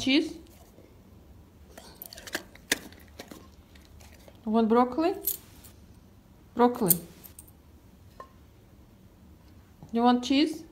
cheese? You want broccoli? Broccoli. You want cheese?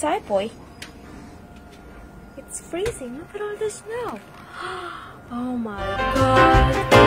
Inside, boy. It's freezing. Look at all the snow. Oh my god.